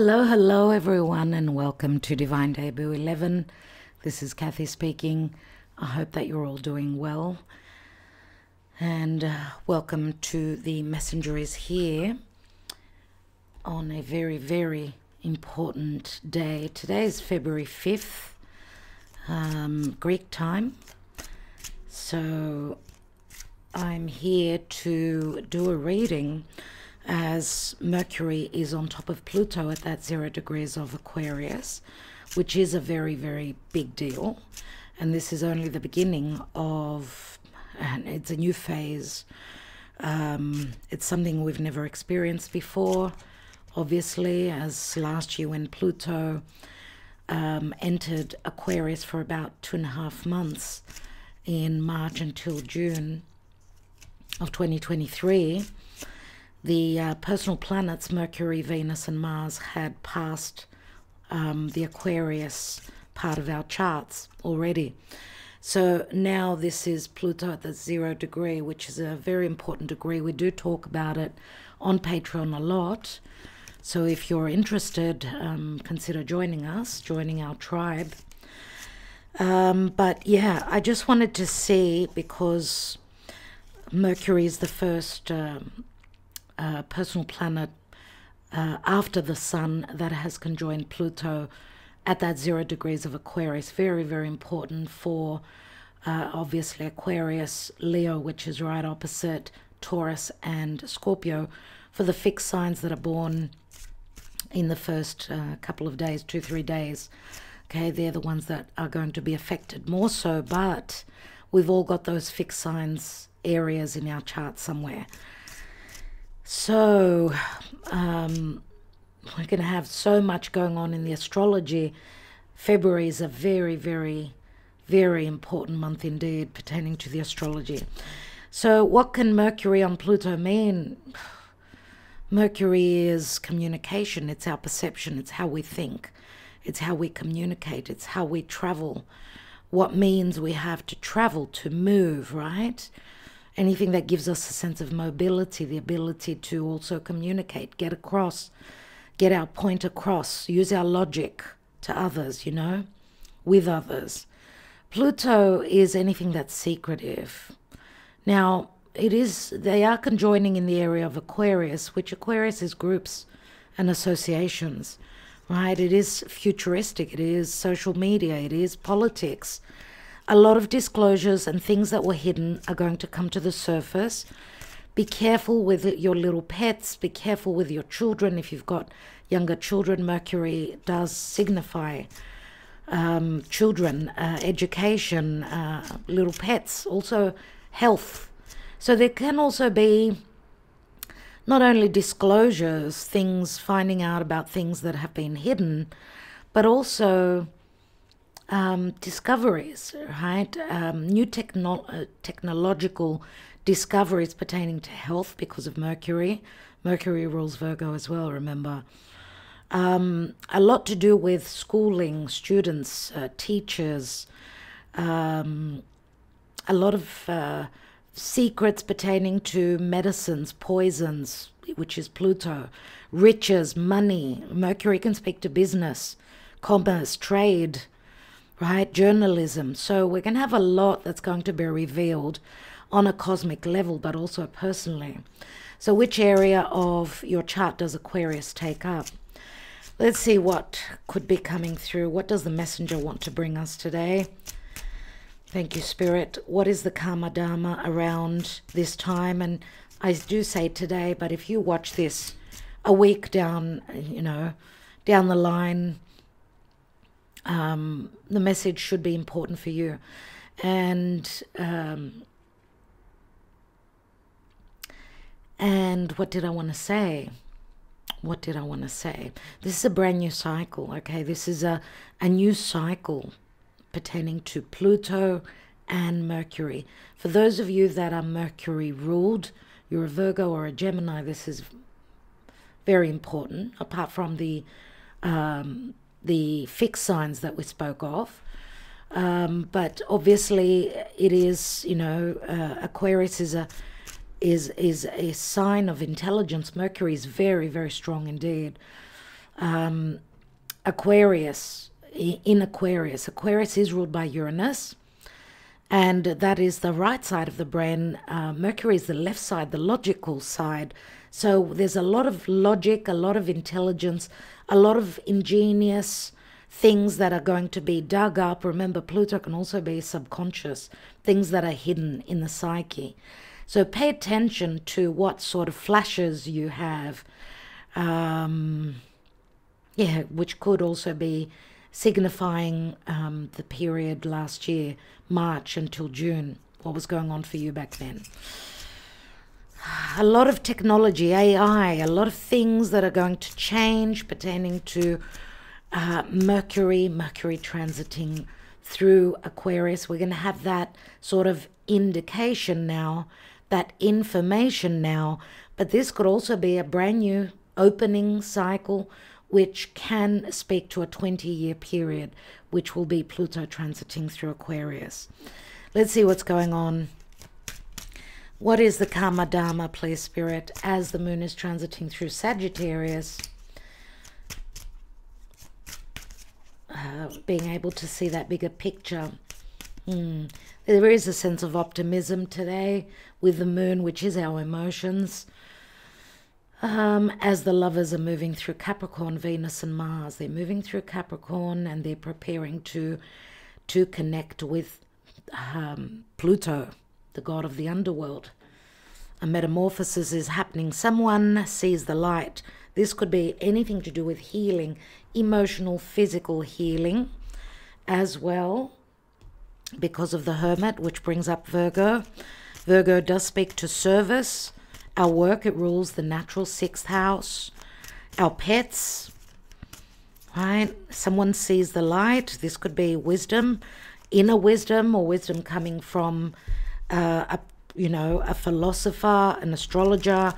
Hello, hello, everyone, and welcome to Divine Debut 11. This is Kathy speaking. I hope that you're all doing well. And uh, welcome to the Messenger is here on a very, very important day. Today is February 5th, um, Greek time. So I'm here to do a reading as Mercury is on top of Pluto at that zero degrees of Aquarius, which is a very, very big deal. And this is only the beginning of, and it's a new phase. Um, it's something we've never experienced before, obviously, as last year when Pluto um, entered Aquarius for about two and a half months in March until June of 2023 the uh, personal planets, Mercury, Venus, and Mars, had passed um, the Aquarius part of our charts already. So now this is Pluto at the zero degree, which is a very important degree. We do talk about it on Patreon a lot. So if you're interested, um, consider joining us, joining our tribe. Um, but yeah, I just wanted to see because Mercury is the first um, uh, personal planet uh, after the Sun that has conjoined Pluto at that zero degrees of Aquarius. Very, very important for uh, obviously Aquarius, Leo, which is right opposite Taurus and Scorpio, for the fixed signs that are born in the first uh, couple of days, two, three days. Okay, they're the ones that are going to be affected more so, but we've all got those fixed signs areas in our chart somewhere. So, um, we're going to have so much going on in the astrology. February is a very, very, very important month indeed pertaining to the astrology. So, what can Mercury on Pluto mean? Mercury is communication, it's our perception, it's how we think, it's how we communicate, it's how we travel, what means we have to travel to move, right? Anything that gives us a sense of mobility, the ability to also communicate, get across, get our point across, use our logic to others, you know, with others. Pluto is anything that's secretive. Now, it is, they are conjoining in the area of Aquarius, which Aquarius is groups and associations, right? It is futuristic, it is social media, it is politics, a lot of disclosures and things that were hidden are going to come to the surface. Be careful with your little pets, be careful with your children. If you've got younger children, Mercury does signify um, children, uh, education, uh, little pets, also health. So there can also be not only disclosures, things finding out about things that have been hidden, but also um, discoveries, right? Um, new techno- uh, technological discoveries pertaining to health because of Mercury. Mercury rules Virgo as well, remember. Um, a lot to do with schooling, students, uh, teachers, um, a lot of uh, secrets pertaining to medicines, poisons, which is Pluto, riches, money. Mercury can speak to business, commerce, trade, right? Journalism. So we're going to have a lot that's going to be revealed on a cosmic level, but also personally. So, which area of your chart does Aquarius take up? Let's see what could be coming through. What does the messenger want to bring us today? Thank you, Spirit. What is the Karma Dharma around this time? And I do say today, but if you watch this a week down, you know, down the line, um, the message should be important for you. And um, and what did I want to say? What did I want to say? This is a brand new cycle. Okay, this is a a new cycle pertaining to Pluto and Mercury. For those of you that are Mercury ruled, you're a Virgo or a Gemini. This is very important. Apart from the um, the fixed signs that we spoke of. Um, but obviously, it is you know uh, Aquarius is a is is a sign of intelligence. Mercury is very very strong indeed. um, Aquarius, in Aquarius. Aquarius is ruled by Uranus, and that is the right side of the brain. Uh, Mercury is the left side, the logical side. So there's a lot of logic, a lot of intelligence, a lot of ingenious things that are going to be dug up. Remember, Pluto can also be subconscious, things that are hidden in the psyche. So pay attention to what sort of flashes you have. Um, yeah, which could also be signifying um, the period last year, March until June. What was going on for you back then? A lot of technology, AI, a lot of things that are going to change pertaining to uh, Mercury, Mercury transiting through Aquarius. We're going to have that sort of indication now, that information now. But this could also be a brand new opening cycle, which can speak to a 20 year period, which will be Pluto transiting through Aquarius. Let's see what's going on. What is the Karma Dharma, please, Spirit, as the moon is transiting through Sagittarius? Uh, being able to see that bigger picture. Mm. There is a sense of optimism today with the moon, which is our emotions. Um, as the lovers are moving through Capricorn, Venus and Mars, they're moving through Capricorn and they're preparing to to connect with um, Pluto, the god of the underworld. A metamorphosis is happening. Someone sees the light. This could be anything to do with healing, emotional, physical healing as well, because of the Hermit, which brings up Virgo. Virgo does speak to service, our work, it rules the natural sixth house, our pets, right? Someone sees the light. This could be wisdom, inner wisdom, or wisdom coming from uh, a you know, a philosopher, an astrologer,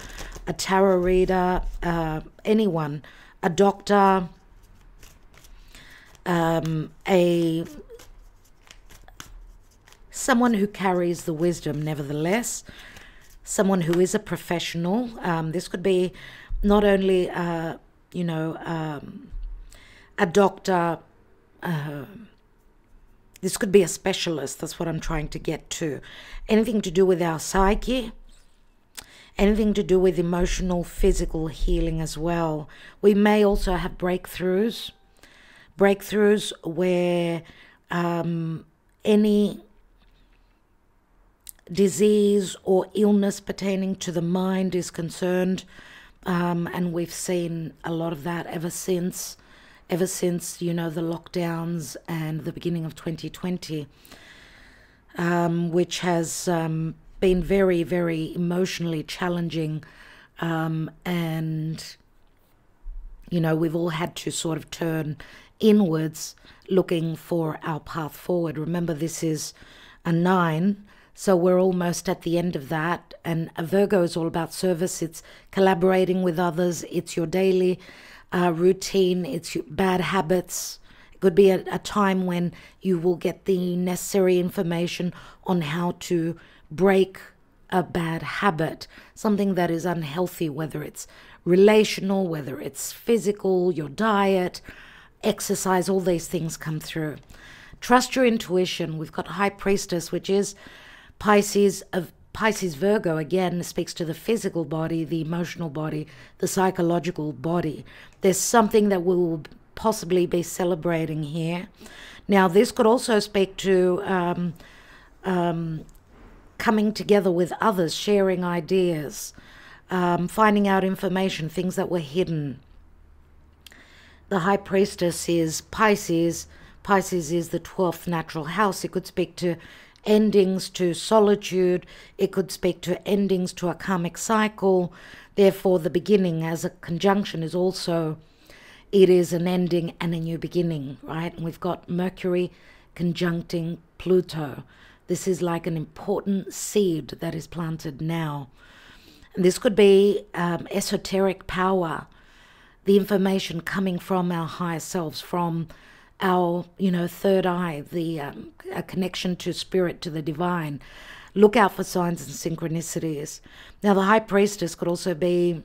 a tarot reader, uh, anyone, a doctor, um, a someone who carries the wisdom, nevertheless, someone who is a professional. Um, this could be not only, uh, you know, um, a doctor. Uh, this could be a specialist. That's what I'm trying to get to. Anything to do with our psyche, anything to do with emotional, physical healing as well. We may also have breakthroughs, breakthroughs where um, any disease or illness pertaining to the mind is concerned. Um, and we've seen a lot of that ever since ever since you know the lockdowns and the beginning of 2020, um, which has um, been very, very emotionally challenging, um, and you know we've all had to sort of turn inwards, looking for our path forward. Remember, this is a nine. So we're almost at the end of that. And Virgo is all about service. It's collaborating with others. It's your daily uh, routine, it's bad habits. It could be a, a time when you will get the necessary information on how to break a bad habit, something that is unhealthy, whether it's relational, whether it's physical, your diet, exercise, all these things come through. Trust your intuition. We've got High Priestess, which is Pisces of Pisces Virgo again speaks to the physical body, the emotional body, the psychological body. There's something that we'll possibly be celebrating here. Now, this could also speak to um, um, coming together with others, sharing ideas, um, finding out information, things that were hidden. The High Priestess is Pisces. Pisces is the 12th natural house. It could speak to endings to solitude. It could speak to endings to a karmic cycle. Therefore, the beginning as a conjunction is also, it is an ending and a new beginning, right? And we've got Mercury conjuncting Pluto. This is like an important seed that is planted now. And this could be um, esoteric power, the information coming from our higher selves, from our, you know, third eye, the um, a connection to spirit, to the divine. Look out for signs and synchronicities. Now, the high priestess could also be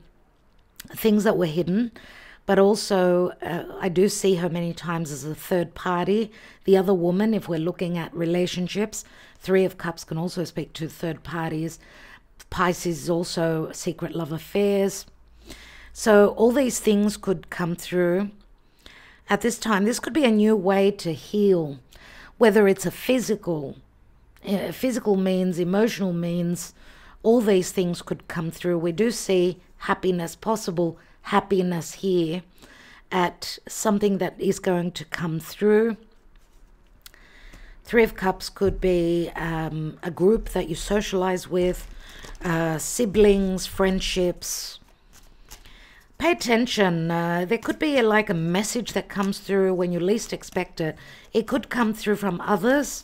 things that were hidden, but also uh, I do see her many times as a third party, the other woman, if we're looking at relationships. Three of Cups can also speak to third parties. Pisces is also secret love affairs. So all these things could come through at this time. This could be a new way to heal, whether it's a physical, uh, physical means, emotional means, all these things could come through. We do see happiness, possible happiness here at something that is going to come through. Three of Cups could be um, a group that you socialize with, uh, siblings, friendships. Pay attention. Uh, there could be a, like a message that comes through when you least expect it. It could come through from others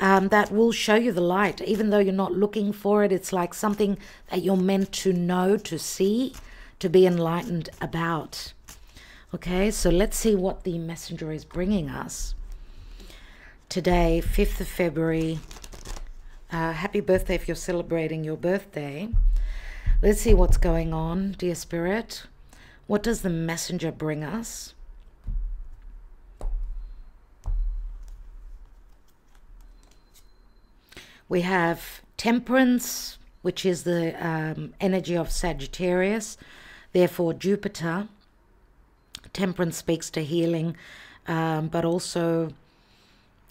um, that will show you the light. Even though you're not looking for it, it's like something that you're meant to know, to see, to be enlightened about. Okay, so let's see what the messenger is bringing us. Today, 5th of February. Uh, happy birthday if you're celebrating your birthday. Let's see what's going on, dear spirit. What does the messenger bring us? We have temperance, which is the um, energy of Sagittarius, therefore Jupiter. Temperance speaks to healing, um, but also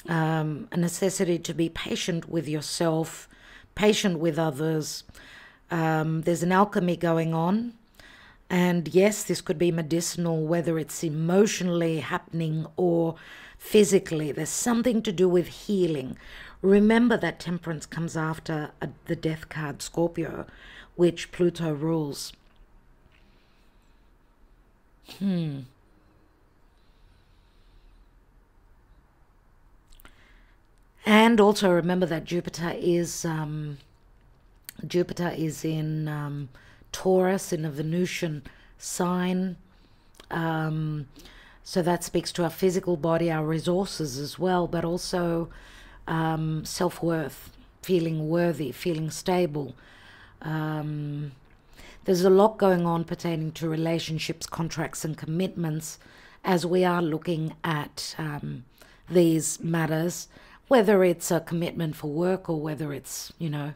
um, a necessity to be patient with yourself, patient with others. Um, there's an alchemy going on. And yes, this could be medicinal, whether it's emotionally happening or physically. There's something to do with healing. Remember that temperance comes after a, the death card Scorpio, which Pluto rules. Hmm. And also remember that Jupiter is um, Jupiter is in um, Taurus in a Venusian sign. Um, so that speaks to our physical body, our resources as well, but also um, self worth, feeling worthy, feeling stable. Um, there's a lot going on pertaining to relationships, contracts, and commitments as we are looking at um, these matters, whether it's a commitment for work or whether it's, you know,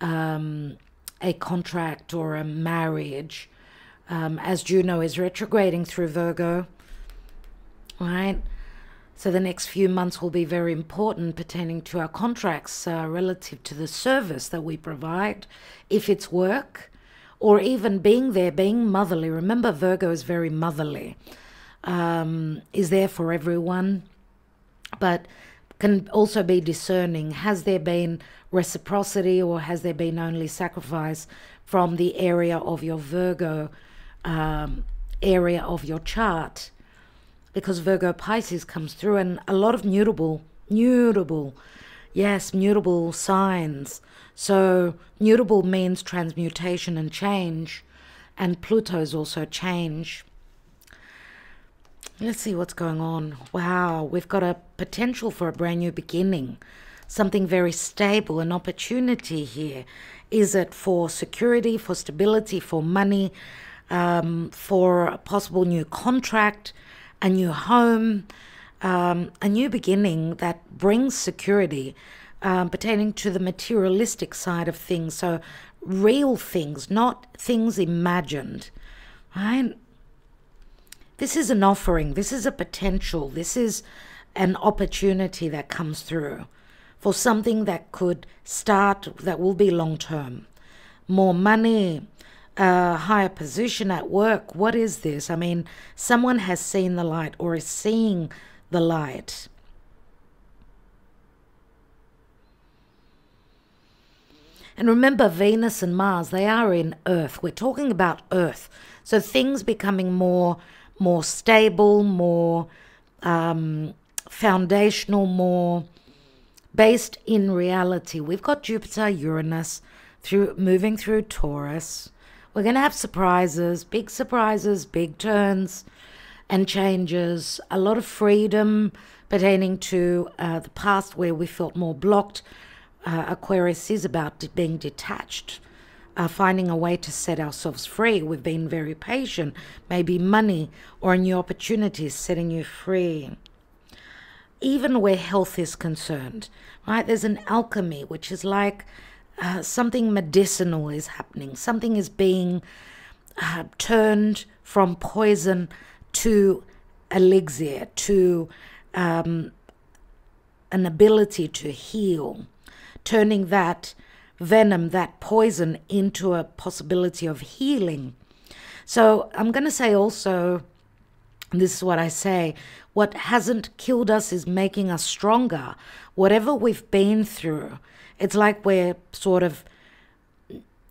um, a contract or a marriage. Um, as Juno is retrograding through Virgo, right? So the next few months will be very important pertaining to our contracts uh, relative to the service that we provide, if it's work, or even being there, being motherly. Remember, Virgo is very motherly, um, is there for everyone, but can also be discerning. Has there been reciprocity or has there been only sacrifice from the area of your Virgo um, area of your chart? because Virgo Pisces comes through and a lot of mutable, mutable, yes, mutable signs. So mutable means transmutation and change, and Pluto is also change. Let's see what's going on. Wow, we've got a potential for a brand new beginning, something very stable, an opportunity here. Is it for security, for stability, for money, um, for a possible new contract? a new home, um, a new beginning that brings security um, pertaining to the materialistic side of things. So, real things, not things imagined, right? This is an offering, this is a potential, this is an opportunity that comes through for something that could start, that will be long term. More money, a higher position at work. What is this? I mean, someone has seen the light or is seeing the light. And remember, Venus and Mars, they are in Earth. We're talking about Earth. So things becoming more, more stable, more um, foundational, more based in reality. We've got Jupiter, Uranus, through moving through Taurus. We're going to have surprises, big surprises, big turns and changes, a lot of freedom pertaining to uh, the past where we felt more blocked. Uh, Aquarius is about being detached uh, finding a way to set ourselves free. We've been very patient. Maybe money or a new opportunity is setting you free. Even where health is concerned, right? There's an alchemy, which is like uh, something medicinal is happening. Something is being uh, turned from poison to elixir, to um, an ability to heal, turning that venom, that poison, into a possibility of healing. So I'm going to say also, this is what I say what hasn't killed us is making us stronger. Whatever we've been through, it's like we're sort of,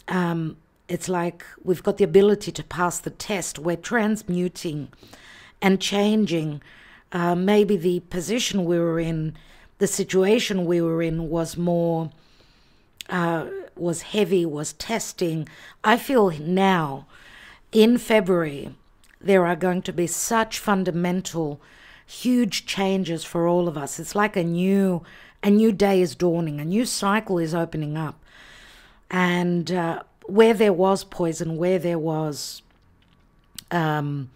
um, it's like we've got the ability to pass the test. We're transmuting and changing. Uh, maybe the position we were in, the situation we were in was more uh, was heavy, was testing. I feel now, in February, there are going to be such fundamental, huge changes for all of us. It's like a new, a new day is dawning, a new cycle is opening up, and uh, where there was poison, where there was um,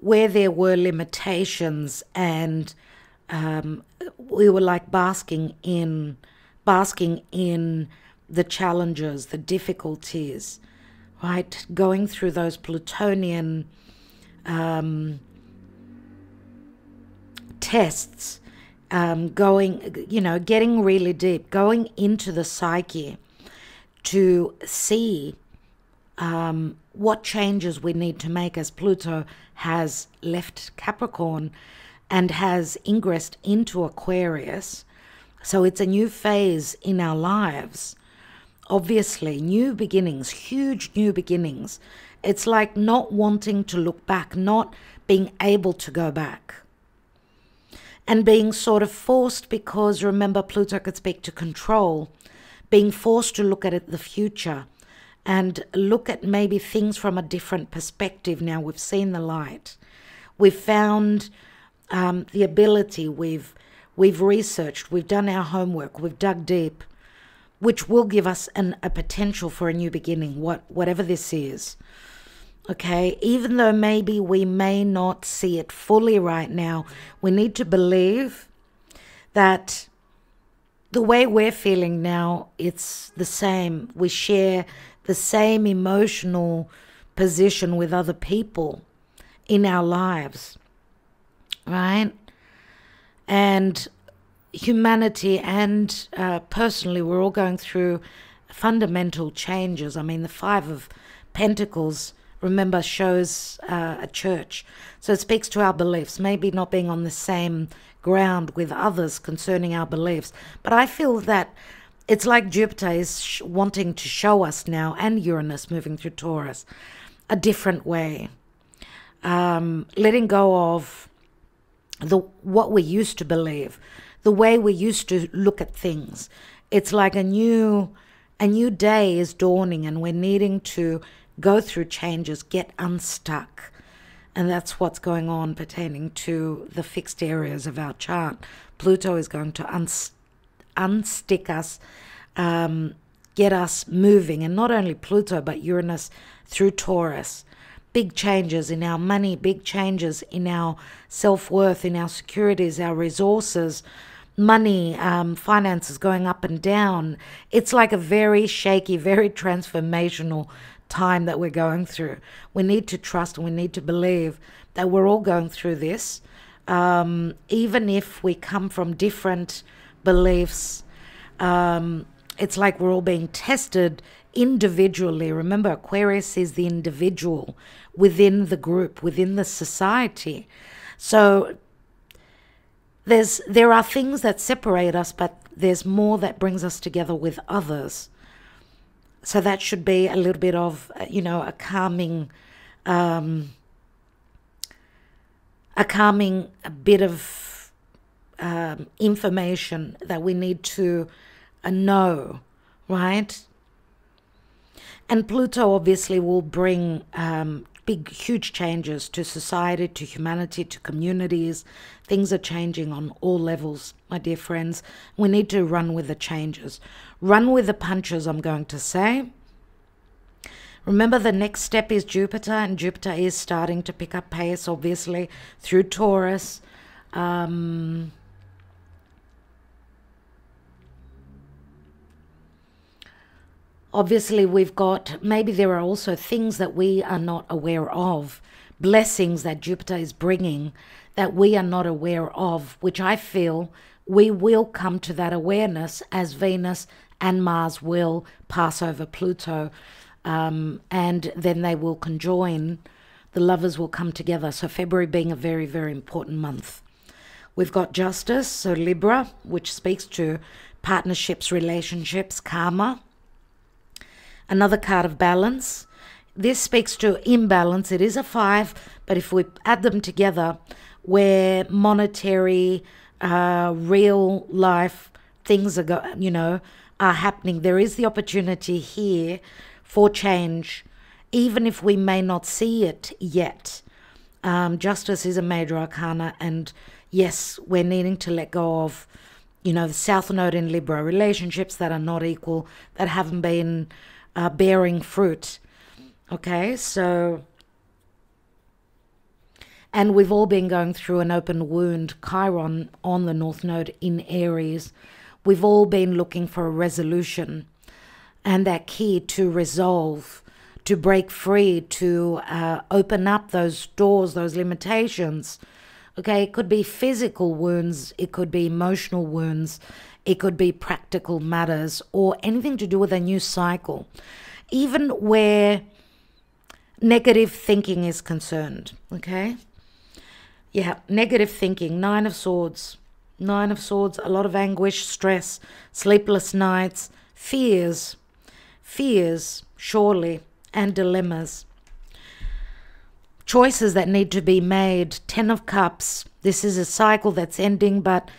where there were limitations and um, we were like basking in basking in the challenges the difficulties right? Going through those plutonian um, tests um, going you know getting really deep going into the psyche to see um, what changes we need to make as Pluto has left Capricorn and has ingressed into Aquarius. So it's a new phase in our lives. Obviously, new beginnings, huge new beginnings. It's like not wanting to look back, not being able to go back. And being sort of forced because remember, Pluto could speak to control, being forced to look at it, the future and look at maybe things from a different perspective now. We've seen the light. We've found um, the ability. We've we've researched. We've done our homework. We've dug deep, which will give us an, a potential for a new beginning. What whatever this is. Okay, even though maybe we may not see it fully right now, we need to believe that the way we're feeling now, it's the same. We share the same emotional position with other people in our lives, right? And humanity and uh, personally, we're all going through fundamental changes. I mean, the Five of Pentacles, remember, shows uh, a church. So it speaks to our beliefs, maybe not being on the same ground with others concerning our beliefs. But I feel that it's like Jupiter is wanting to show us now, and Uranus moving through Taurus, a different way. Um, letting go of the what we used to believe, the way we used to look at things. It's like a new a new day is dawning, and we're needing to go through changes, get unstuck. And that's what's going on pertaining to the fixed areas of our chart. Pluto is going to unstuck unstick us, um, get us moving. And not only Pluto, but Uranus through Taurus. Big changes in our money, big changes in our self worth, in our securities, our resources, money, um, finances going up and down. It's like a very shaky, very transformational time that we're going through. We need to trust and we need to believe that we're all going through this. Um, even if we come from different beliefs. Um, it's like we're all being tested individually. Remember, Aquarius is the individual within the group, within the society. So there's there are things that separate us, but there's more that brings us together with others. So that should be a little bit of you know a calming, um, a calming a bit of um, information that we need to uh, know, right? And Pluto obviously will bring um, big, huge changes to society, to humanity, to communities. Things are changing on all levels, my dear friends. We need to run with the changes. Run with the punches, I'm going to say. Remember, the next step is Jupiter, and Jupiter is starting to pick up pace, obviously, through Taurus. Um, obviously, we've got maybe there are also things that we are not aware of, blessings that Jupiter is bringing that we are not aware of, which I feel we will come to that awareness as Venus and Mars will pass over Pluto um, and then they will conjoin. The lovers will come together. So, February being a very, very important month. We've got justice, so Libra, which speaks to partnerships, relationships, karma. Another card of balance. This speaks to imbalance. It is a five, but if we add them together, where monetary, uh, real life things are, go- you know, are happening, there is the opportunity here for change, even if we may not see it yet. Um, justice is a major arcana, and yes, we're needing to let go of, you know, the South Node in Libra, relationships that are not equal, that haven't been uh, bearing fruit. Okay, so. And we've all been going through an open wound, Chiron on the North Node in Aries. We've all been looking for a resolution and that key to resolve, to break free, to uh, open up those doors, those limitations. Okay, it could be physical wounds, it could be emotional wounds, it could be practical matters, or anything to do with a new cycle. Even where negative thinking is concerned. Okay, yeah, negative thinking, Nine of Swords. Nine of Swords, a lot of anguish, stress, sleepless nights, fears, fears, surely, and dilemmas. Choices that need to be made. Ten of Cups. This is a cycle that's ending, but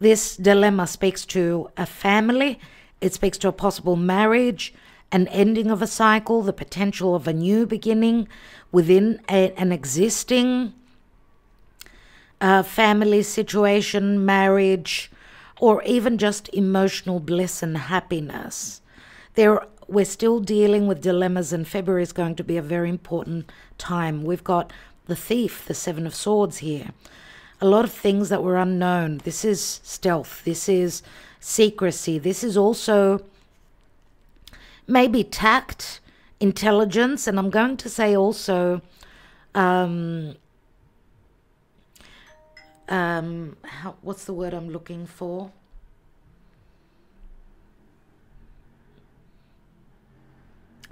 this dilemma speaks to a family, it speaks to a possible marriage, an ending of a cycle, the potential of a new beginning within a, an existing uh, family situation, marriage, or even just emotional bliss and happiness. There we're still dealing with dilemmas, and February is going to be a very important time. We've got the thief, the Seven of Swords here. A lot of things that were unknown. This is stealth. This is secrecy. This is also maybe tact, intelligence, and I'm going to say also um, um, how, what's the word I'm looking for?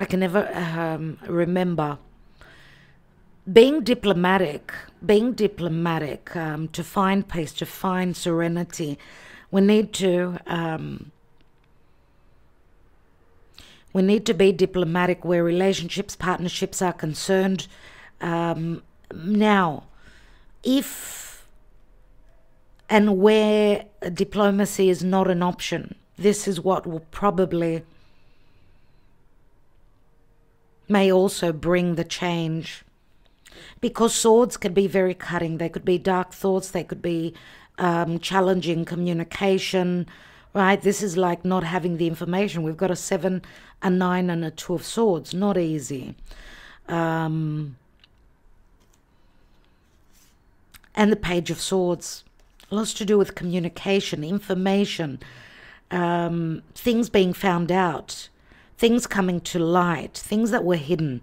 I can never um, remember being diplomatic, being diplomatic um, to find peace, to find serenity. We need to um, we need to be diplomatic where relationships, partnerships are concerned. Um, now, if and where diplomacy is not an option, this is what will probably may also bring the change. Because swords can be very cutting, they could be dark thoughts, they could be um, challenging communication, right? This is like not having the information. We've got a seven, a nine, and a two of swords. Not easy. Um, and the page of swords. Lots to do with communication, information, um, things being found out things coming to light, things that were hidden,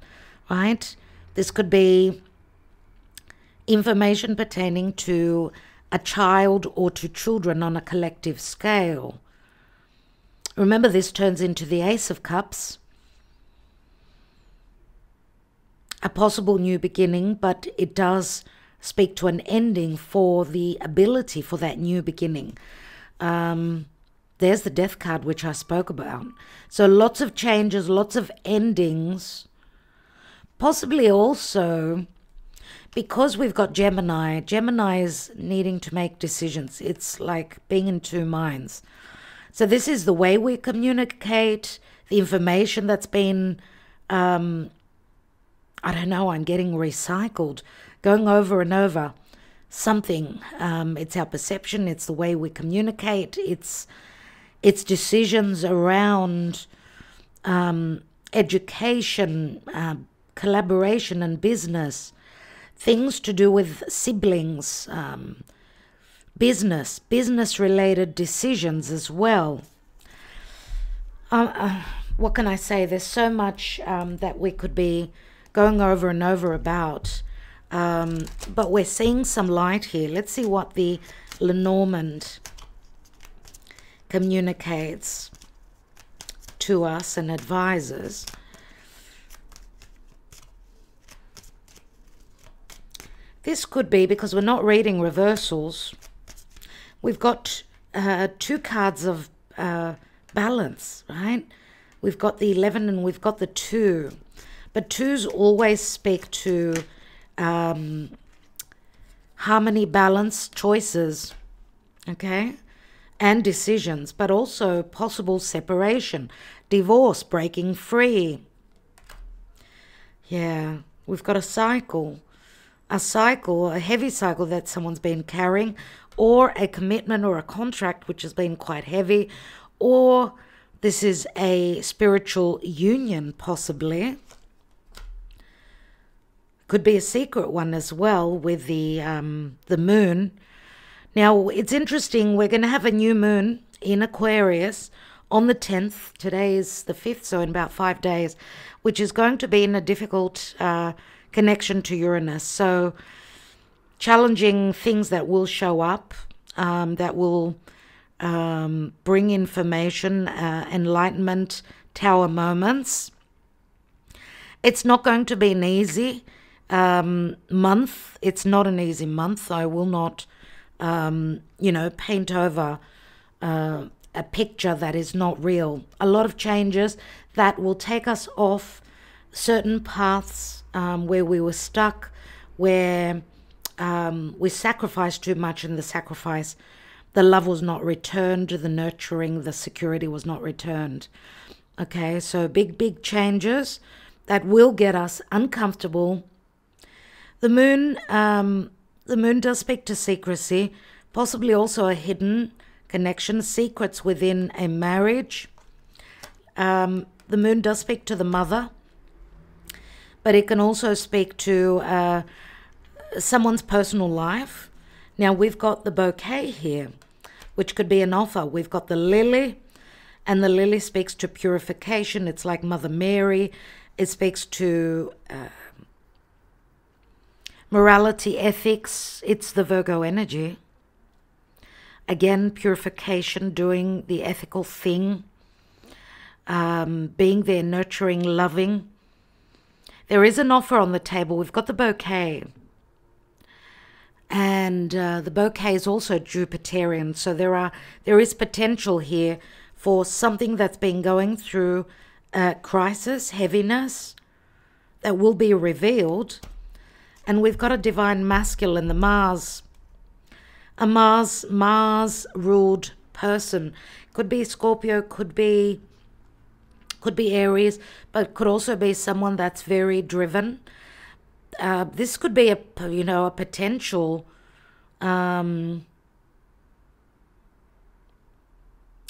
right? This could be information pertaining to a child or to children on a collective scale. Remember, this turns into the Ace of Cups. A possible new beginning, but it does speak to an ending for the ability for that new beginning. Um, there's the death card, which I spoke about. So lots of changes, lots of endings. Possibly also because we've got Gemini, Gemini is needing to make decisions. It's like being in two minds. So this is the way we communicate, the information that's been um, I don't know, I'm getting recycled, going over and over something. Um, it's our perception, it's the way we communicate, it's it's decisions around um, education, uh, collaboration, and business, things to do with siblings, um, business, business related decisions as well. Uh, uh, what can I say? There's so much um, that we could be going over and over about. Um, but we're seeing some light here. Let's see what the Lenormand communicates to us and advises. This could be because we're not reading reversals. We've got uh, two cards of uh, balance, right? We've got the 11 and we've got the 2. But 2s always speak to um, harmony, balance, choices, okay? And decisions, but also possible separation, divorce, breaking free. Yeah, we've got a cycle, a cycle, a heavy cycle that someone's been carrying, or a commitment or a contract which has been quite heavy, or this is a spiritual union, possibly. Could be a secret one as well with the um, the moon. Now it's interesting. We're going to have a new moon in Aquarius on the 10th. Today is the 5th, so in about five days, which is going to be in a difficult uh, connection to Uranus. So challenging things that will show up, um, that will um, bring information, uh, enlightenment, tower moments. It's not going to be an easy um, month. It's not an easy month. I will not, um, you know, paint over uh, a picture that is not real. A lot of changes that will take us off certain paths um, where we were stuck, where um, we sacrificed too much, and the sacrifice the love was not returned, the nurturing, the security was not returned. Okay, so big, big changes that will get us uncomfortable. The moon, um, the moon does speak to secrecy, possibly also a hidden connection, secrets within a marriage. Um, the moon does speak to the mother, but it can also speak to uh, someone's personal life. Now we've got the bouquet here which could be an offer. We've got the lily, and the lily speaks to purification. It's like Mother Mary. It speaks to uh, morality, ethics. It's the Virgo energy. Again, purification, doing the ethical thing, um, being there, nurturing, loving. There is an offer on the table. We've got the bouquet and uh, the bouquet is also Jupiterian. So there are there is potential here for something that's been going through a crisis, heaviness that will be revealed. And we've got a divine masculine, the Mars, a Mars Mars ruled person. Could be Scorpio, could be could be Aries, but could also be someone that's very driven. Uh, this could be a you know a potential um,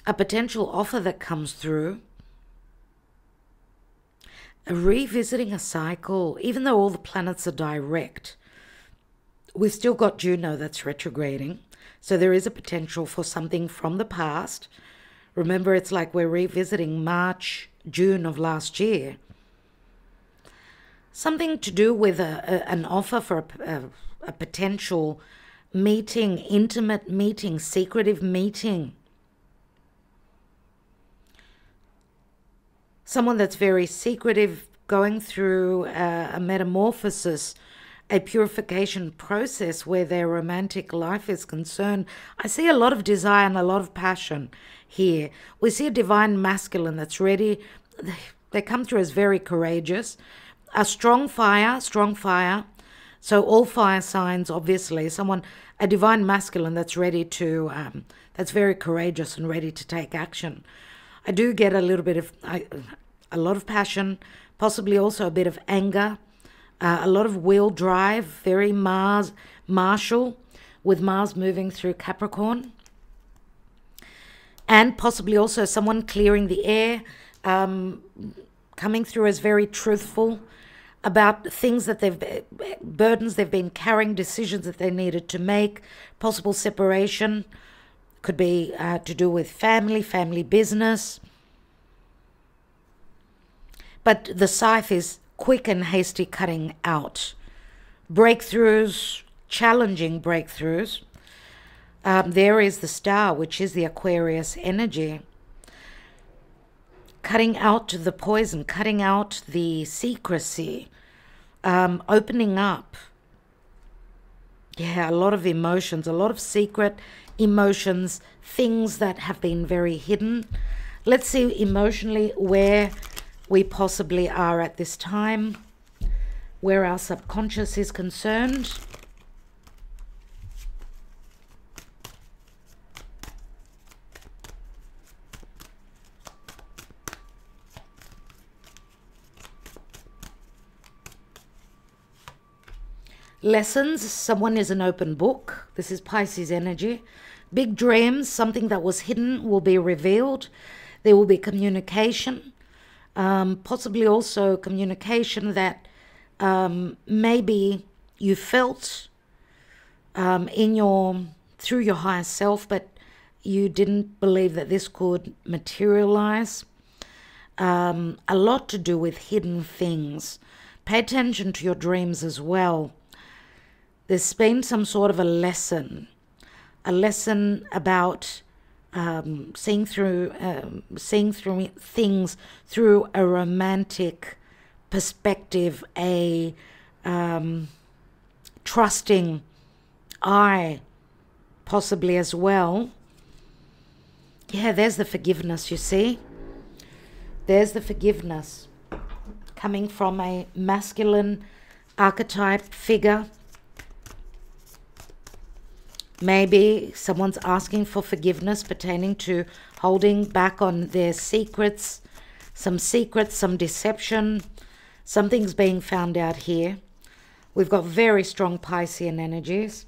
a potential offer that comes through. Revisiting a cycle even though all the planets are direct we've still got juno that's retrograding. So there is a potential for something from the past. Remember it's like we're revisiting march june of last year something to do with a, a an offer for a, a, potential meeting, intimate meeting, secretive meeting. Someone that's very secretive, going through a, a metamorphosis, a purification process where their romantic life is concerned. I see a lot of desire and a lot of passion here. We see a divine masculine that's ready. They come through as very courageous a strong fire, strong fire. So all fire signs, obviously, someone, a divine masculine that's ready to, um, that's very courageous and ready to take action. I do get a little bit of, I, a lot of passion, possibly also a bit of anger, uh, a lot of wheel drive, very Mars, martial, with Mars moving through Capricorn. And possibly also someone clearing the air, um, coming through as very truthful about things that they've, burdens they've been carrying, decisions that they needed to make, possible separation, could be uh, to do with family, family business. But the scythe is quick and hasty cutting out. Breakthroughs, challenging breakthroughs. Um, there is the star, which is the Aquarius energy. Cutting out the poison, cutting out the secrecy, um, opening up. Yeah, a lot of emotions, a lot of secret emotions, things that have been very hidden. Let's see emotionally where we possibly are at this time, where our subconscious is concerned. Lessons, someone is an open book. This is Pisces energy. Big dreams, something that was hidden will be revealed. There will be communication, um, possibly also communication that um, maybe you felt um, in your through your higher self, but you didn't believe that this could materialize. Um, a lot to do with hidden things. Pay attention to your dreams as well there's been some sort of a lesson, a lesson about um, seeing through um, seeing through things through a romantic perspective, a um, trusting eye, possibly as well. Yeah, there's the forgiveness. You see, there's the forgiveness coming from a masculine archetype figure Maybe someone's asking for forgiveness pertaining to holding back on their secrets, some secrets, some deception. Something's being found out here. We've got very strong Piscean energies.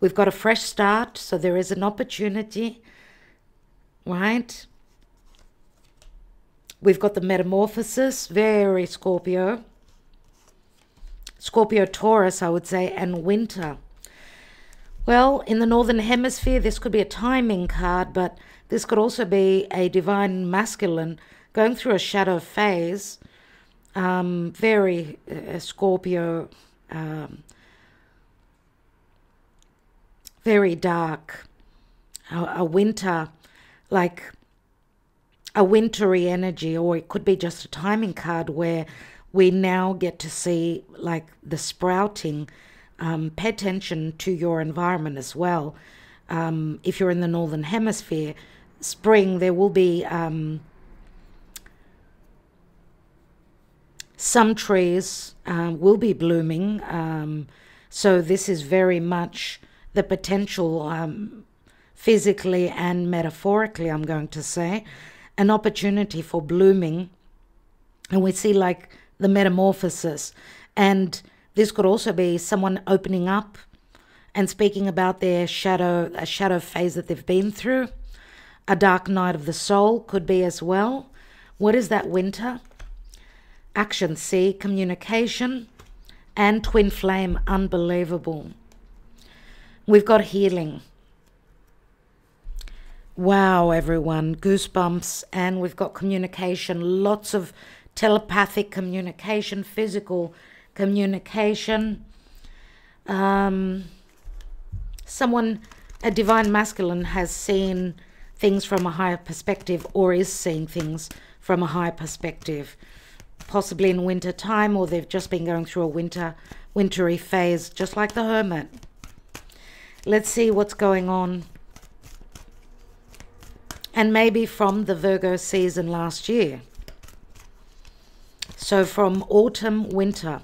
We've got a fresh start, so there is an opportunity, right? We've got the metamorphosis, very Scorpio. Scorpio Taurus, I would say, and winter. Well, in the Northern Hemisphere, this could be a timing card, but this could also be a divine masculine going through a shadow phase. Um, very uh, Scorpio, um, very dark. A, a winter, like a wintry energy, or it could be just a timing card where we now get to see like the sprouting um, pay attention to your environment as well. Um, if you're in the northern hemisphere, spring there will be um, some trees uh, will be blooming. Um, so this is very much the potential, um, physically and metaphorically. I'm going to say, an opportunity for blooming, and we see like the metamorphosis and this could also be someone opening up and speaking about their shadow, a shadow phase that they've been through. A dark night of the soul could be as well. What is that winter? Action C, communication, and twin flame, unbelievable. We've got healing. Wow, everyone, goosebumps, and we've got communication, lots of telepathic communication, physical communication. Um, someone, a divine masculine, has seen things from a higher perspective or is seeing things from a higher perspective, possibly in winter time, or they've just been going through a winter, wintry phase, just like the hermit. Let's see what's going on. And maybe from the Virgo season last year. So from autumn, winter.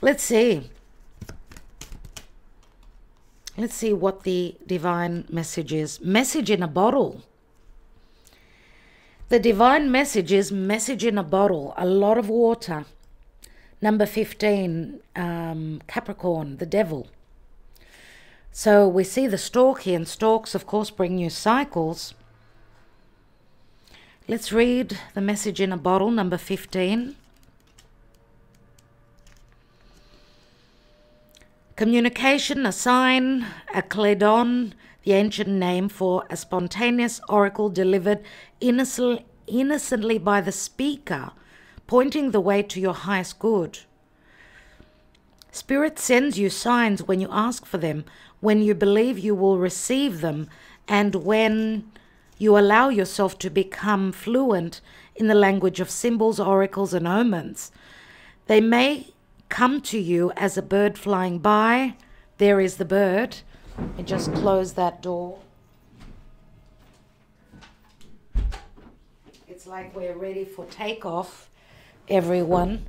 Let's see. Let's see what the divine message is. Message in a bottle. The divine message is message in a bottle, a lot of water. Number 15, um, Capricorn, the devil. So we see the stork here, and storks, of course, bring you cycles. Let's read the message in a bottle, number 15. Communication, a sign, a cledon, the ancient name for a spontaneous oracle delivered innocently, innocently by the speaker, pointing the way to your highest good. Spirit sends you signs when you ask for them, when you believe you will receive them, and when you allow yourself to become fluent in the language of symbols, oracles, and omens. They may come to you as a bird flying by. There is the bird. And just close that door. It's like we're ready for takeoff, everyone.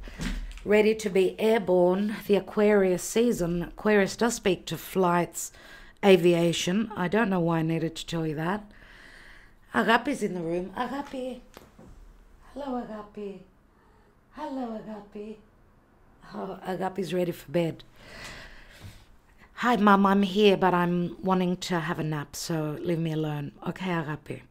Ready to be airborne. The Aquarius season. Aquarius does speak to flights, aviation. I don't know why I needed to tell you that. Agape's in the room. Agape. Hello, Agape. Hello, Agape. Oh, Agape's ready for bed. Hi, Mum, I'm here, but I'm wanting to have a nap, so leave me alone. Okay, Agape.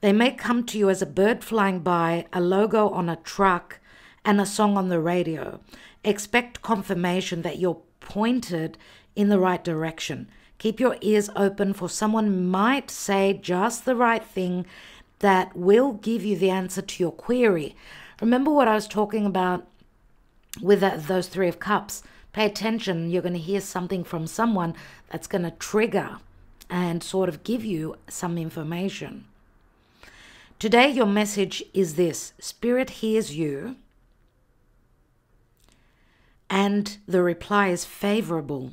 They may come to you as a bird flying by, a logo on a truck, and a song on the radio. Expect confirmation that you're pointed in the right direction. Keep your ears open for someone might say just the right thing that will give you the answer to your query. Remember what I was talking about with that, those three of cups? Pay attention. You're going to hear something from someone that's going to trigger and sort of give you some information. Today, your message is this Spirit hears you, and the reply is favorable.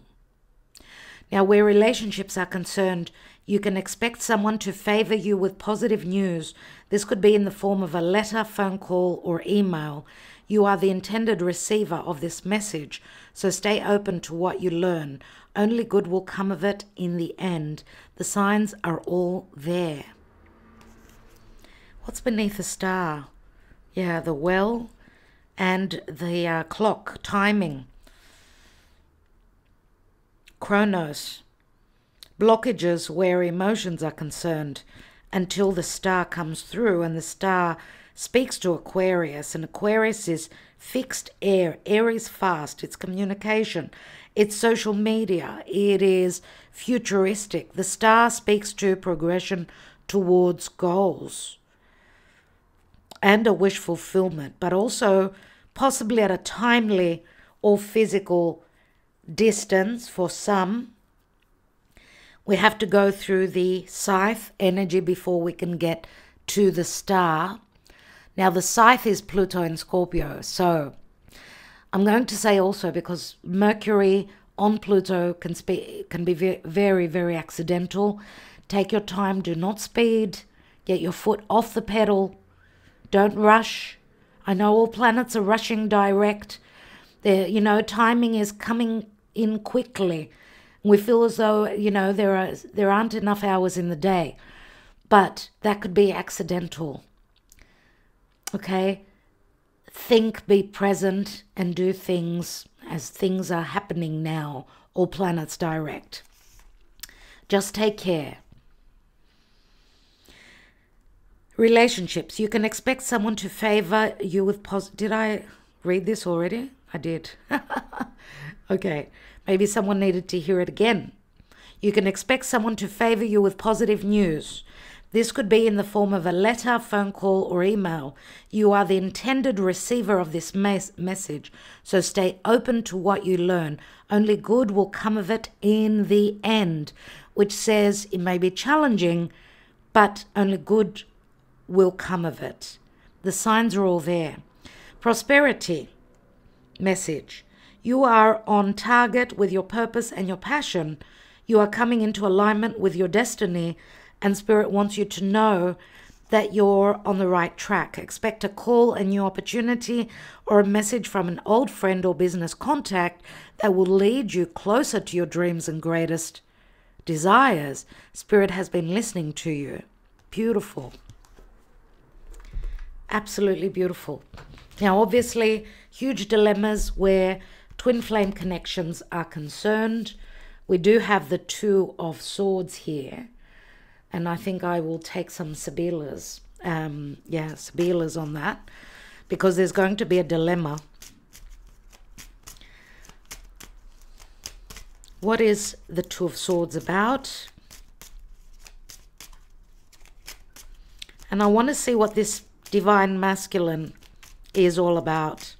Now, where relationships are concerned, you can expect someone to favor you with positive news. This could be in the form of a letter, phone call, or email. You are the intended receiver of this message, so stay open to what you learn. Only good will come of it in the end. The signs are all there. What's beneath the star? Yeah, the well and the uh, clock timing. Chronos, blockages where emotions are concerned until the star comes through and the star speaks to Aquarius, and Aquarius is fixed air. Air is fast, it's communication, it's social media, it is futuristic. The star speaks to progression towards goals and a wish fulfillment, but also possibly at a timely or physical distance for some. We have to go through the scythe energy before we can get to the star. Now, the scythe is Pluto in Scorpio. So, I'm going to say also because Mercury on Pluto can, spe- can be very, very accidental. Take your time, do not speed, get your foot off the pedal, don't rush. I know all planets are rushing direct. There, you know, timing is coming in quickly. We feel as though, you know, there are there aren't enough hours in the day. But that could be accidental. Okay? Think, be present, and do things as things are happening now, all planets direct. Just take care. Relationships. You can expect someone to favor you with positive. Did I read this already? I did. okay. Maybe someone needed to hear it again. You can expect someone to favor you with positive news. This could be in the form of a letter, phone call, or email. You are the intended receiver of this mes- message, so stay open to what you learn. Only good will come of it in the end, which says it may be challenging, but only good will come of it. The signs are all there. Prosperity message. You are on target with your purpose and your passion. You are coming into alignment with your destiny, and Spirit wants you to know that you're on the right track. Expect a call, a new opportunity, or a message from an old friend or business contact that will lead you closer to your dreams and greatest desires. Spirit has been listening to you. Beautiful. Absolutely beautiful. Now, obviously, huge dilemmas where twin flame connections are concerned. We do have the Two of Swords here, and I think I will take some Sibillas. Um, yeah, Sibillas on that because there's going to be a dilemma. What is the Two of Swords about? And I want to see what this divine masculine is all about.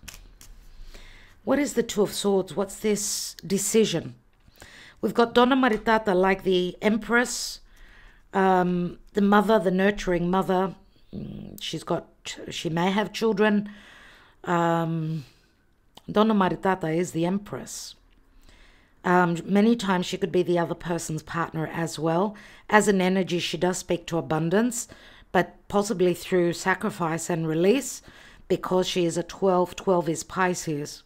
What is the Two of Swords? What's this decision? We've got Donna Maritata like the Empress, um, the mother, the nurturing mother. Mm, she's got, she may have children. Um, Donna Maritata is the Empress. Um, many times she could be the other person's partner as well. As an energy, she does speak to abundance, but possibly through sacrifice and release because she is a 12. 12 is Pisces.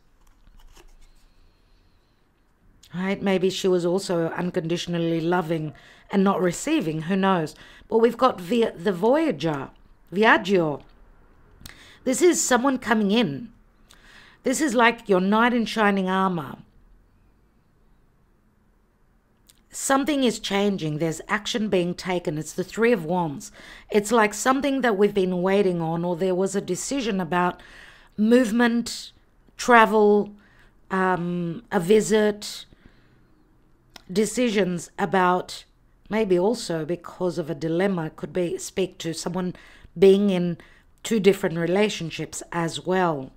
Right? Maybe she was also unconditionally loving and not receiving. Who knows? But we've got the, the Voyager, Viaggio. This is someone coming in. This is like your knight in shining armor something is changing. There's action being taken. It's the Three of Wands. It's like something that we've been waiting on, or there was a decision about movement, travel, um, a visit, decisions about maybe also because of a dilemma could be speak to someone being in two different relationships as well.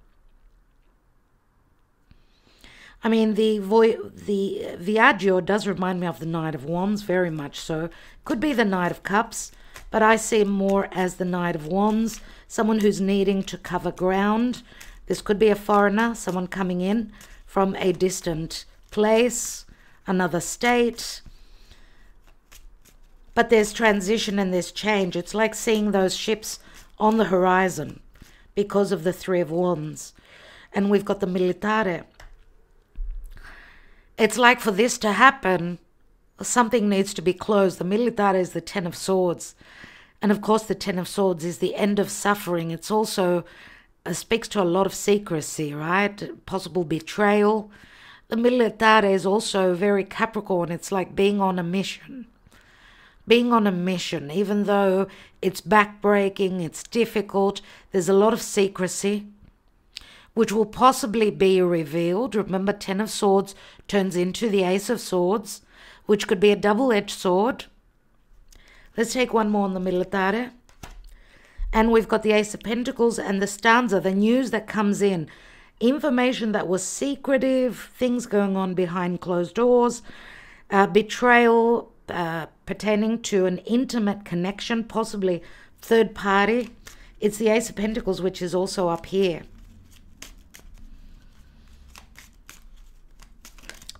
I mean, the Vo- the Viaggio does remind me of the Knight of Wands, very much so. Could be the Knight of Cups, but I see more as the Knight of Wands, someone who's needing to cover ground. This could be a foreigner, someone coming in from a distant place, another state. But there's transition and there's change. It's like seeing those ships on the horizon because of the Three of Wands. And we've got the Militare it's like for this to happen, something needs to be closed. The militare is the Ten of Swords. And of course, the Ten of Swords is the end of suffering. It's also uh, speaks to a lot of secrecy, right? Possible betrayal. The militare is also very Capricorn. It's like being on a mission. Being on a mission, even though it's backbreaking, it's difficult, there's a lot of secrecy which will possibly be revealed. Remember, Ten of Swords turns into the Ace of Swords, which could be a double edged sword. Let's take one more on the Militare. And we've got the Ace of Pentacles and the stanza, the news that comes in. Information that was secretive, things going on behind closed doors, uh, betrayal uh, pertaining to an intimate connection, possibly third party. It's the Ace of Pentacles, which is also up here.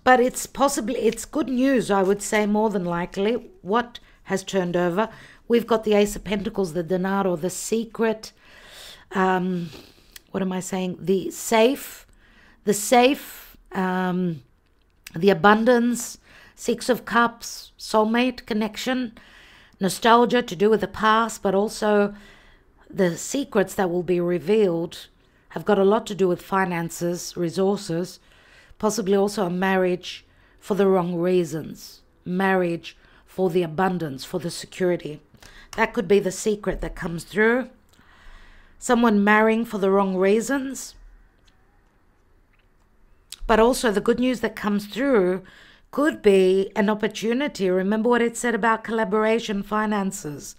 But it's possibly, it's good news, I would say, more than likely. What has turned over? We've got the Ace of Pentacles, the Denaro, the secret. Um, what am I saying? The safe, the safe, um, the abundance, Six of Cups, soulmate connection, nostalgia to do with the past, but also the secrets that will be revealed have got a lot to do with finances, resources, possibly also a marriage for the wrong reasons, marriage for the abundance, for the security. That could be the secret that comes through. Someone marrying for the wrong reasons. But also, the good news that comes through could be an opportunity. Remember what it said about collaboration finances,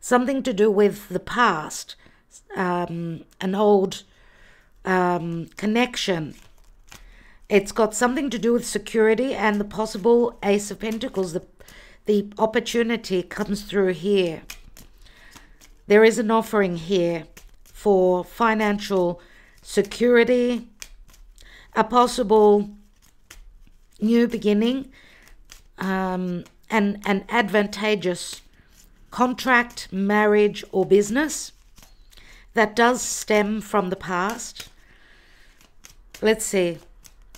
something to do with the past, um, an old um, connection it's got something to do with security and the possible Ace of Pentacles. The, the opportunity comes through here. There is an offering here for financial security, a possible new beginning, um, and an advantageous contract, marriage, or business that does stem from the past. Let's see.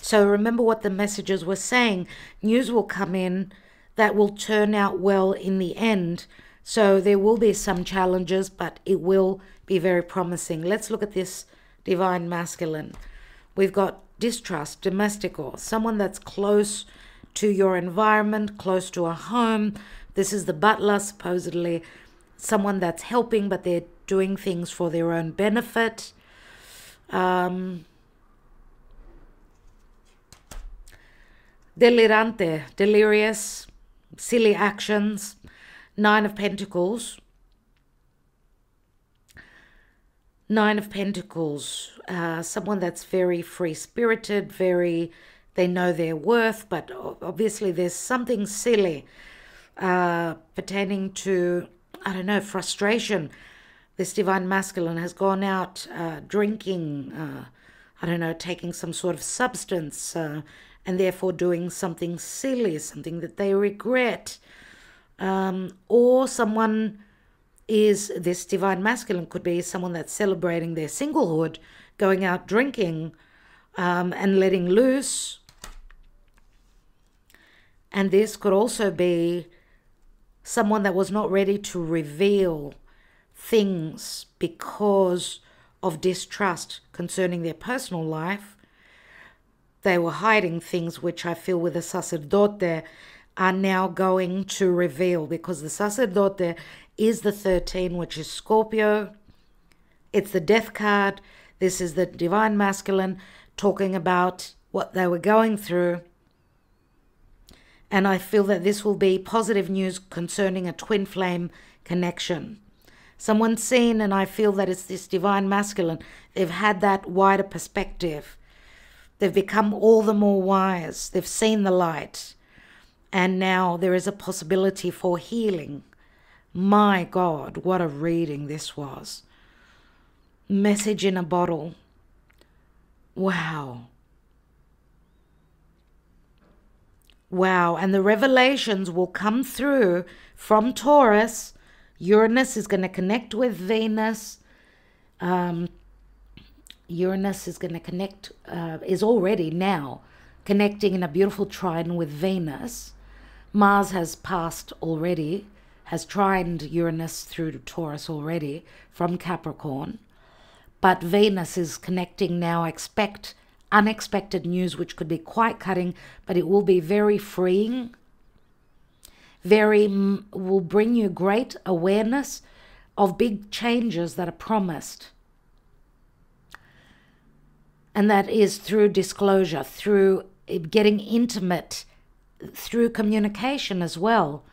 So remember what the messages were saying. News will come in that will turn out well in the end. So there will be some challenges, but it will be very promising. Let's look at this divine masculine. We've got distrust, domestic or someone that's close to your environment, close to a home. This is the butler, supposedly someone that's helping, but they're doing things for their own benefit. Um, delirante, delirious, silly actions. Nine of Pentacles. Nine of Pentacles, uh, someone that's very free spirited, very, they know their worth, but obviously there's something silly uh, pertaining to, I don't know, frustration. This divine masculine has gone out uh, drinking, uh, I don't know, taking some sort of substance, uh, and therefore doing something silly, something that they regret um, or someone is this divine masculine could be someone that's celebrating their singlehood, going out drinking um, and letting loose. And this could also be someone that was not ready to reveal things because of distrust concerning their personal life. They were hiding things which I feel with the sacerdote are now going to reveal because the sacerdote is the 13, which is Scorpio. It's the death card. This is the divine masculine talking about what they were going through. And I feel that this will be positive news concerning a twin flame connection. Someone's seen, and I feel that it's this divine masculine. They've had that wider perspective. They've become all the more wise. They've seen the light and now there is a possibility for healing. My God, what a reading this was. Message in a bottle. Wow. Wow. And the revelations will come through from Taurus. Uranus is going to connect with Venus. Um, Uranus is going to connect, uh, is already now connecting in a beautiful trine with Venus. Mars has passed already, has trined Uranus through to Taurus already from Capricorn. But Venus is connecting now. Expect unexpected news, which could be quite cutting, but it will be very freeing. Very will bring you great awareness of big changes that are promised. And that is through disclosure, through eh, getting intimate through communication as well,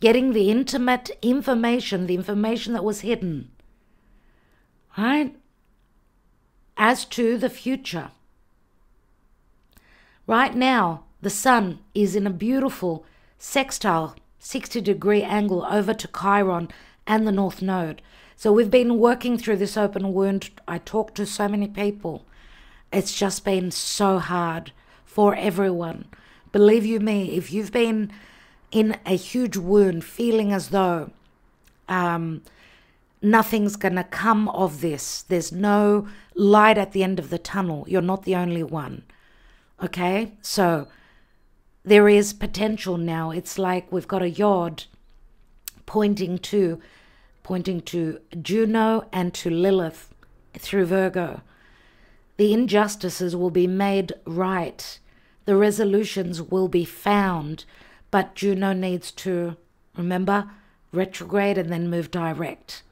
getting the intimate information, the information that was hidden, right? As to the future. Right now, the sun is in a beautiful sextile 60 degree angle over to Chiron and the North Node. So we've been working through this open wound. I talked to so many people. It's just been so hard for everyone. Believe you me, if you've been in a huge wound, feeling as though um, nothing's going to come of this, there's no light at the end of the tunnel, you're not the only one. Okay? So there is potential now. It's like we've got a yod pointing to pointing to Juno and to Lilith through Virgo. The injustices will be made right the resolutions will be found, but Juno needs to, remember, retrograde and then move direct.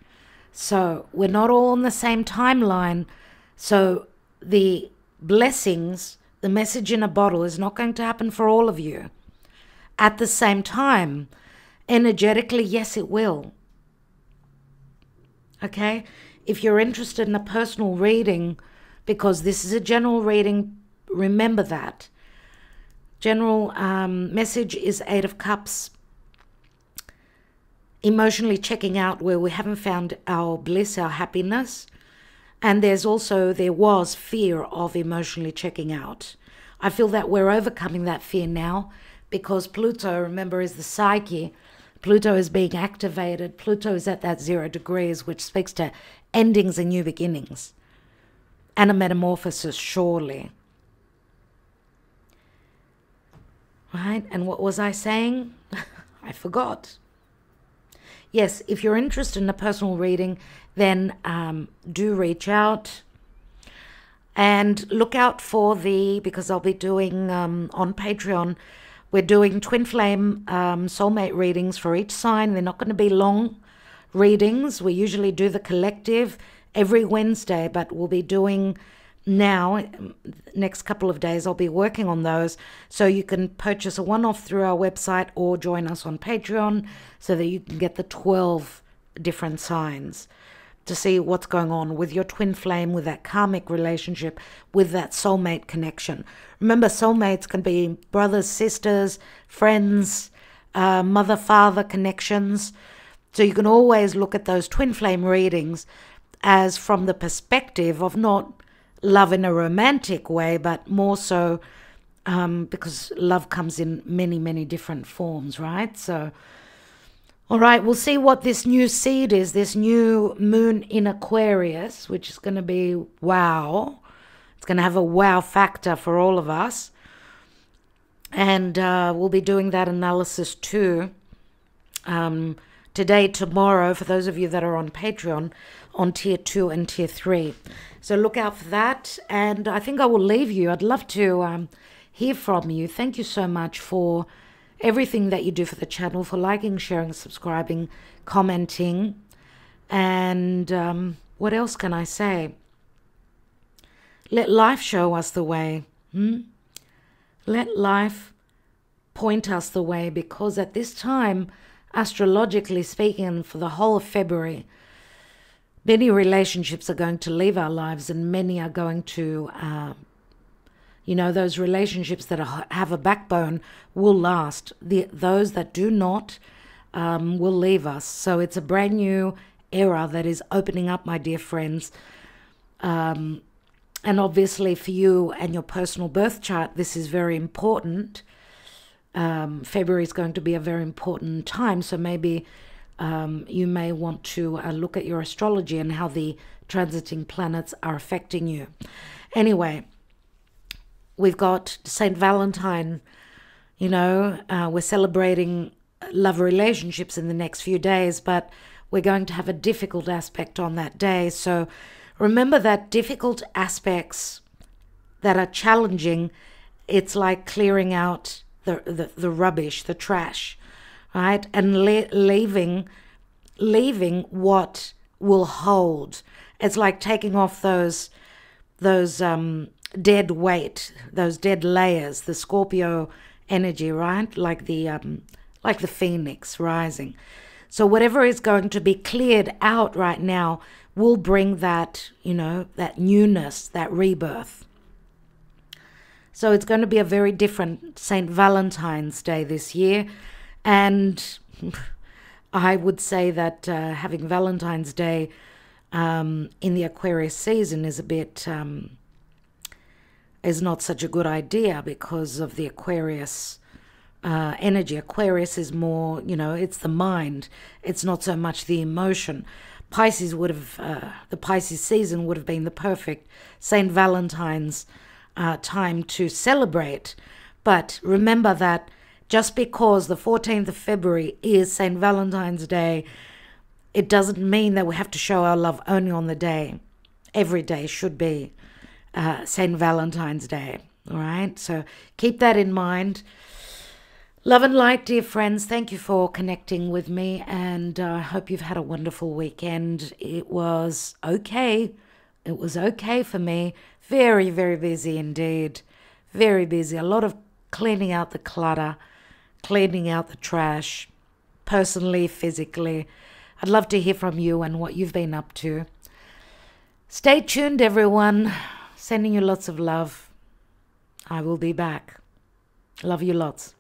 So we're not all on the same timeline. So the blessings, the message in a bottle is not going to happen for all of you. At the same time, energetically, yes, it will. Okay? If you're interested in a personal reading, because this is a general reading, remember that. General um, message is Eight of Cups. Emotionally checking out where we haven't found our bliss, our happiness. And there's also, there was fear of emotionally checking out. I feel that we're overcoming that fear now because Pluto, remember, is the psyche. Pluto is being activated. Pluto is at that zero degrees, which speaks to endings and new beginnings. And a metamorphosis, surely. Right? And what was I saying? I forgot. yes, if you're interested in a personal reading, then um, do reach out and look out for the because I'll be doing um, on Patreon. We're doing twin flame um, soulmate readings for each sign. They're not going to be long readings. We usually do the collective every Wednesday, but we'll be doing now next couple of days i'll be working on those. So you can purchase a one-off through our website or join us on patreon so that you can get the 12 different signs to see what's going on with your twin flame with that karmic relationship with that soulmate connection. Remember soulmates can be brothers sisters friends uh, mother father connections. So you can always look at those twin flame readings as from the perspective of not love in a romantic way, but more so um, because love comes in many, many different forms, right? So, all right, we'll see what this new seed is, this new moon in Aquarius, which is going to be wow. It's going to have a wow factor for all of us. And uh, we'll be doing that analysis too. Um, today, tomorrow, for those of you that are on Patreon, on tier two and tier three. So look out for that. And I think I will leave you. I'd love to um, hear from you. Thank you so much for everything that you do for the channel, for liking, sharing, subscribing, commenting. And um, what else can I say? Let life show us the way. Hmm? Let life point us the way because at this time, astrologically speaking, for the whole of February, many relationships are going to leave our lives and many are going to uh, you know those relationships that are, have a backbone will last. The, those that do not um, will leave us. So it's a brand new era that is opening up my dear friends. Um, and obviously for you and your personal birth chart this is very important um, february is going to be a very important time so maybe um, you may want to uh, look at your astrology and how the transiting planets are affecting you. Anyway, we've got St. Valentine. You know, uh, we're celebrating love relationships in the next few days, but we're going to have a difficult aspect on that day. So remember that difficult aspects that are challenging, it's like clearing out the, the, rubbish, the trash right? And le- leaving, leaving what will hold. It's like taking off those, those um, dead weight, those dead layers, the Scorpio energy, right? Like the, um, like the phoenix rising. So whatever is going to be cleared out right now will bring that, you know, that newness, that rebirth. So it's going to be a very different St. Valentine's Day this year. And I would say that uh, having Valentine's Day um, in the Aquarius season is a bit um, is not such a good idea because of the Aquarius uh, energy. Aquarius is more, you know, it's the mind. It's not so much the emotion. Pisces would have uh, the Pisces season would have been the perfect Saint Valentine's uh, time to celebrate. But remember that just because the 14th of February is St. Valentine's Day, it doesn't mean that we have to show our love only on the day. Every day should be uh, St. Valentine's Day. All right, so keep that in mind. Love and light, dear friends. Thank you for connecting with me, and I uh, hope you've had a wonderful weekend. It was okay. It was okay for me. Very, very busy indeed. Very busy. A lot of cleaning out the clutter cleaning out the trash, personally, physically. I'd love to hear from you and what you've been up to. Stay tuned, everyone. Sending you lots of love. I will be back. Love you lots.